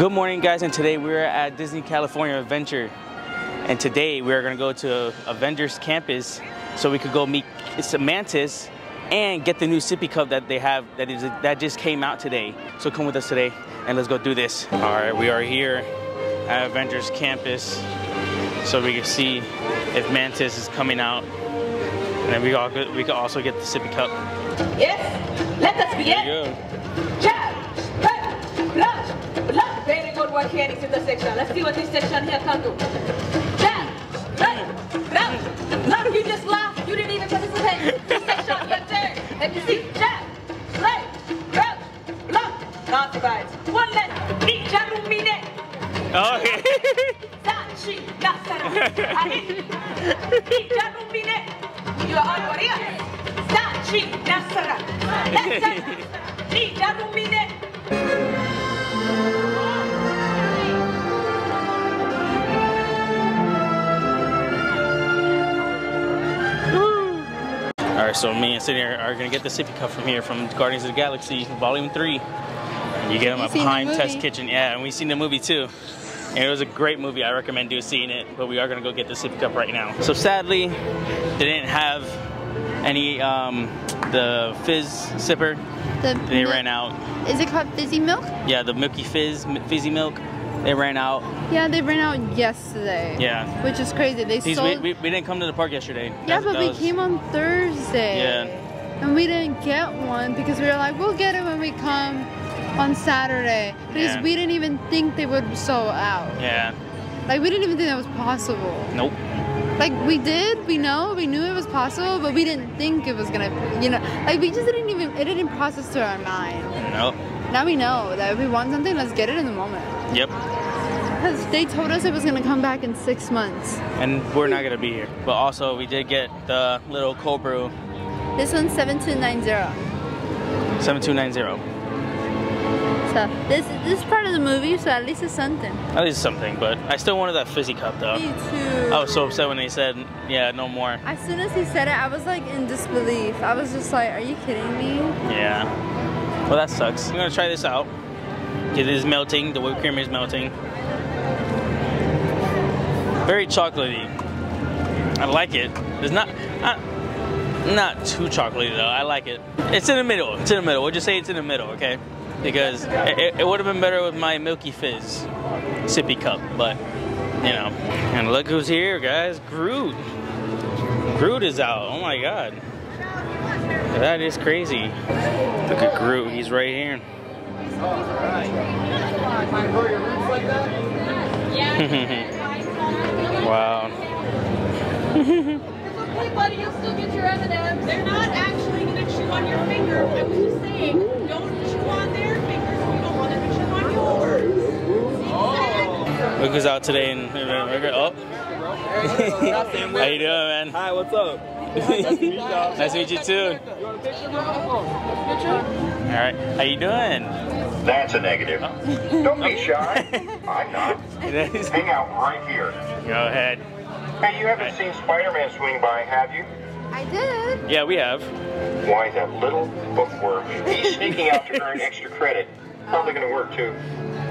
Good morning, guys, and today we're at Disney California Adventure. And today we're gonna go to Avengers campus so we could go meet Mantis and get the new sippy cup that they have that is that just came out today. So come with us today and let's go do this. All right, we are here at Avengers campus so we can see if Mantis is coming out. And then we, all, we could also get the sippy cup. Yes, let us begin. Lunge. Very good work here in the section. Let's see what this section here can do. Jab, right, lunge, lunge. You just laughed. You didn't even participate. This section, your turn. Let me see. Jab, right, lunge, lunge. Not bad. One. Ni. Okay. Zachi, nasara. Ani. Ni. You are on Korea. Zachi, nasara. Nasara. Ni jaru mine. All right, so me and Sydney are, are gonna get the sippy cup from here from Guardians of the Galaxy Volume Three. You get them at seen the Pym Test? Kitchen, yeah, and we seen the movie too. And it was a great movie. I recommend you seeing it. But we are gonna go get the sippy cup right now. So sadly, they didn't have any um, the fizz sipper. The They ran out. Is it called fizzy milk? Yeah, the Milky Fizz fizzy milk. They ran out. Yeah, they ran out yesterday. Yeah. Which is crazy. They These, sold. we, we, we didn't come to the park yesterday. yeah, That- but that we was- came on Thursday. Yeah. And we didn't get one because we were like, we'll get it when we come on Saturday. Because Yeah. we didn't even think they would sell out. Yeah. Like we didn't even think that was possible. Nope. Like we did, we know, we knew it was possible, but we didn't think it was gonna, you know, like we just didn't even, it didn't process through our mind. Nope. Now we know that if we want something, let's get it in the moment. Yep. Because they told us it was gonna come back in six months. And we're not gonna be here. But also, we did get the little cold brew This one's 7290. 7290. So this this is part of the movie, so at least it's something. At least something, but I still wanted that fizzy cup though. Me too. I was so upset when they said, yeah, no more. As soon as he said it, I was like in disbelief. I was just like, are you kidding me? Yeah. Well, that sucks. I'm gonna try this out. It is melting. The whipped cream is melting. Very chocolatey. I like it. It's not, not, not too chocolatey though. I like it. It's in the middle. It's in the middle. We'll just say it's in the middle, okay? Because it, it would have been better with my Milky Fizz sippy cup, but you know. And look who's here, guys. Groot. Groot is out. Oh my god. That is crazy. Look at Groot. He's right here. wow. Hey buddy, you'll still get your M&Ms. They're not actually gonna chew on your finger. I was just saying, don't chew on their fingers. You don't want them to chew on yours. Look who's out today. And oh. How you doing, man? Hi, what's up? nice to meet you too. You want a picture, bro? All right. How you doing? That's a negative. Don't be shy. I'm not. Go Hang out right here. Go ahead. Hey, you haven't seen Spider-Man swing by, have you? I did. Yeah, we have. Why, that little bookworm. He's sneaking out to earn extra credit. Probably gonna work too.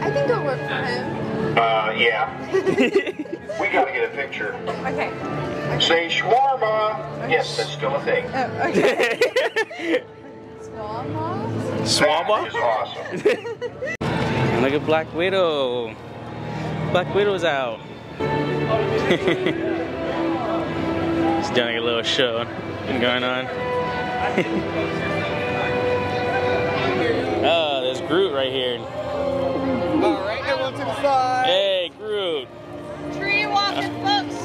I think it'll work for him. Uh, yeah. we gotta get a picture. Okay. Say shawarma. Yes, that's still a thing. Oh, okay. Swallow? That Swabba? awesome. Look at Black Widow. Black Widow's out. He's doing a little show going on. oh, there's Groot right here. All right, everyone to the side. Hey, Groot. Tree walking, folks.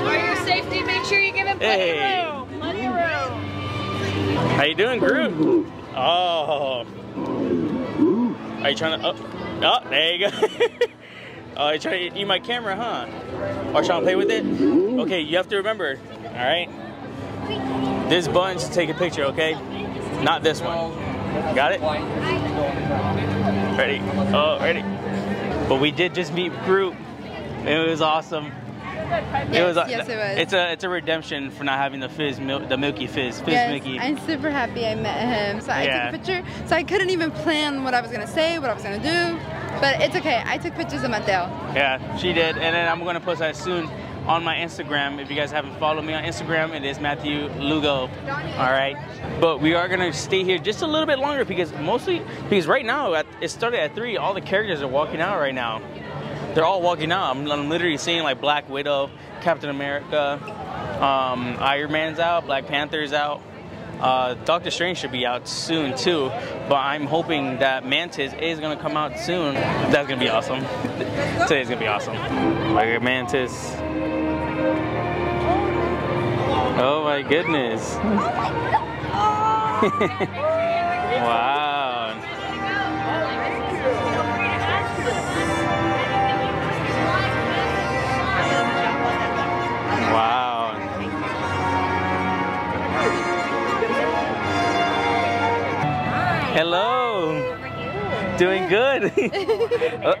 For your safety, make sure you give him plenty Hey. of room. Plenty of room. How you doing, Groot? Oh. Are you trying to? Oh, oh there you go. oh, you trying to eat my camera, huh? Or trying to play with it? Okay, you have to remember. All right. This button's to take a picture, okay? Not this one. Got it? Ready? Oh, ready. But we did just meet Groot. It was awesome. Yes, it was. yes, it was. It's a it's a redemption for not having the fizz milk, the Milky Fizz, Fizz yes, Mickey. I'm super happy I met him. So I Yeah. took a picture. So I couldn't even plan what I was gonna say, what I was gonna do. But it's okay. I took pictures of Mateo. Yeah, she did. And then I'm gonna post that soon on my Instagram. If you guys haven't followed me on Instagram, it is Matthew Lugo. All right. But we are gonna stay here just a little bit longer because mostly because right now at, it started at three. All the characters are walking out right now. They're all walking out. I'm, I'm literally seeing like Black Widow, Captain America, um, Iron Man's out, Black Panther's out. Uh, Doctor Strange should be out soon too, but I'm hoping that Mantis is gonna come out soon. That's gonna be awesome. Today's gonna be awesome. At Mantis. Oh my goodness. wow. Hello. Doing good. Uh,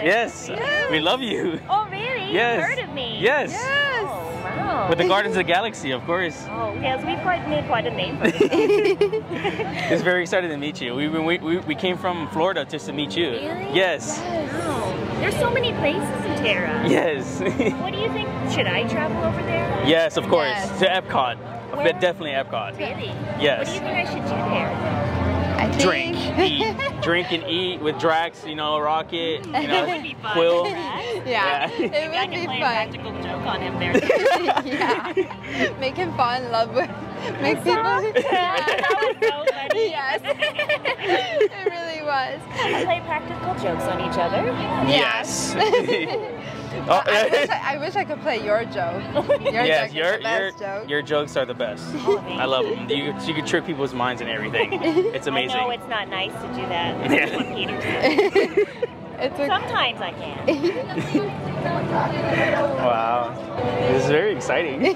yes. We love you. Oh, really? Yes. You've heard of me? Yes. Yes. Oh, wow. With the Guardians of the Galaxy, of course. Oh, yes, we've quite made quite a name. It's very excited to meet you. We, we, we, we came from Florida just to meet you. Really? Yes. Wow. There's so many places in Terra. Yes. What do you think? Should I travel over there? yes, of course. Yes. To Epcot. Where? Definitely Epcot. Really? Yes. What do you think I should do there? I. Drink, eat, drink and eat with Drax, you know, Rocket, you That would know, be fun. Quill. Yeah, Yeah. it Maybe I would can be play a fun. practical joke on him there. yeah. Make him fall in love with. Make people. that was so funny. yes. it really was. Play practical jokes on each other. Yes. Oh, I, wish I, I wish I could play your joke. Your yes, joke your, is the best your, joke. your jokes are the best. Oh, thank I love them. You, you can trick people's minds and everything. It's amazing. I know it's not nice to do that. Yeah. That's what Peter said. it's Sometimes I can. Wow. This is very exciting.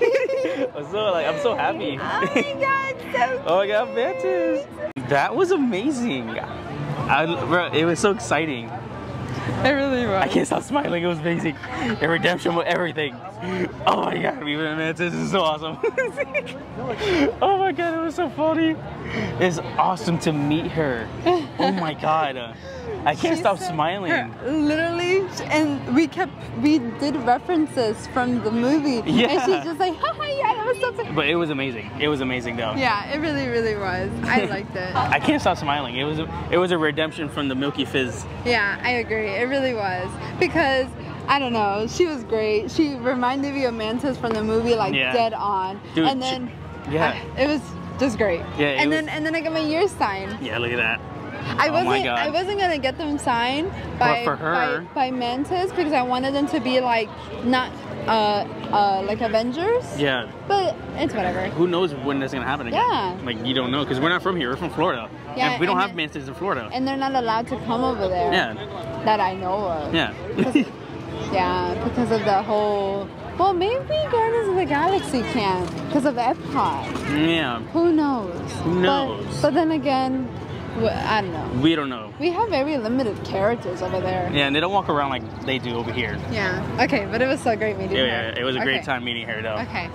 I'm so like I'm so happy. oh my god, so oh my god, Mantis. That was amazing. I, bro, it was so exciting. It really was. I can't stop smiling. It was amazing. The redemption with everything. Oh my god, we met Mantis. This is so awesome. oh my god, it was so funny. It's awesome to meet her. Oh my god. I can't She stop smiling. her- literally, and we kept we did references from the movie. And Yeah. she's just like, haha, yeah, that was so funny. But it was amazing. It was amazing though. Yeah, it really, really was. I liked it. I can't stop smiling. It was a, it was a redemption from the Milky Fizz. Yeah, I agree. It really was because I don't know. She was great. She reminded me of Mantis from the movie, like Yeah. dead on. Dude, and she- then yeah. I- it was just great. Yeah, and was- then and then I got my year sign. Yeah, look at that. I Oh wasn't I wasn't gonna get them signed by for her- by, by Mantis because I wanted them to be like not uh uh like Avengers. Yeah. But it's whatever. Who knows when that's gonna happen again? Yeah. Like you don't know because we're not from here. We're from Florida. Yeah, And we don't and have mansions in Florida. And they're not allowed to come over there. yeah. That I know of. Yeah. Yeah, because of the whole. Well, maybe Guardians of the Galaxy can because of Epcot. yeah. Who knows? Who knows? But, but then again, I don't know. We don't know. We have very limited characters over there. Yeah, and they don't walk around like they do over here. Yeah. Okay, but it was so great meeting Yeah, her. yeah, it was a great Okay. time meeting her though. Okay.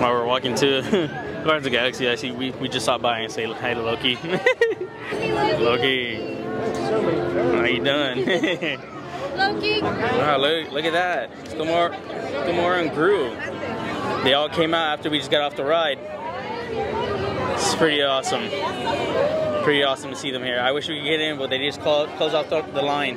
While we're walking to Guardians of the Galaxy, I see we, we just stopped by and say hi to Loki. Loki, how you doing? Loki. wow, look, look at that. Gamora, Gamora and Groot. They all came out after we just got off the ride. It's pretty awesome. Pretty awesome to see them here. I wish we could get in, but they just close, close off the, the line.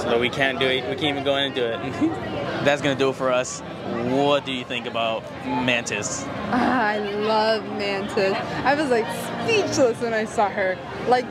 So we can't do it. We can't even go in and do it. That's gonna do it for us. What do you think about Mantis? Ah, I love Mantis. I was like speechless when I saw her. Like,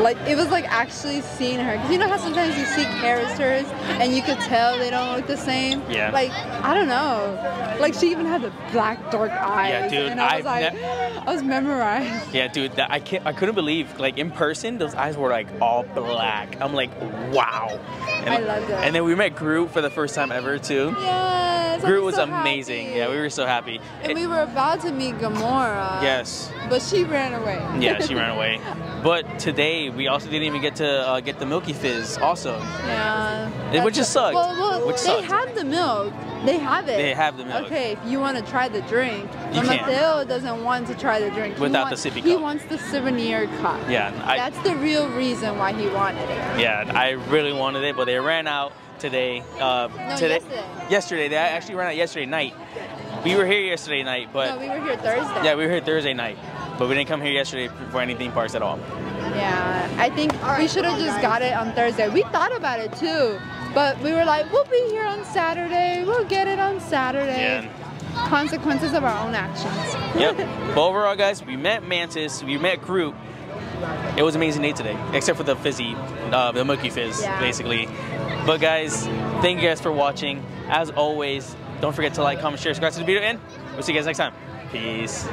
like it was like actually seeing her. Cause you know how sometimes you see characters and you could tell they don't look the same. Yeah. Like I don't know. Like she even had the black dark eyes. Yeah, dude, And I was I've like, I was memorized. Yeah, dude, that, I can't. I couldn't believe, like in person, those eyes were like all black. I'm like, wow. And, I loved it. And then we met Groot for the first time ever too. Yes. Groot was so amazing. happy. Yeah, we were so happy. And It- we were about to meet Gamora. yes. But she ran away. Yeah, she ran away. But today we also didn't even get to uh, get the Milky Fizz. Also, Yeah. It- which just sucked. Well, well Which they sucked. have the milk. They have it. They have the milk. Okay, if you want to try the drink, You but can't. Mateo doesn't want to try the drink. Without wants- the sippy cup. He wants the souvenir cup. Yeah, I, That's the real reason why he wanted it. yeah, I really wanted it, but they ran out today. Uh, No, today, yesterday. yesterday. They actually ran out yesterday night. We were here yesterday night, but no, we were here Thursday. yeah, we were here Thursday night, but we didn't come here yesterday for any theme parks at all. Yeah, I think we should have just got it on Thursday. We thought about it too, but we were like, we'll be here on Saturday. We'll get it on Saturday. Yeah. Consequences of our own actions. Yep. but overall, guys, we met Mantis, we met Groot. It was an amazing day today, except for the fizzy, uh, the Milky Fizz, Yeah. basically. But guys, thank you guys for watching. As always, don't forget to like, comment, share, subscribe to the video, and we'll see you guys next time. Peace.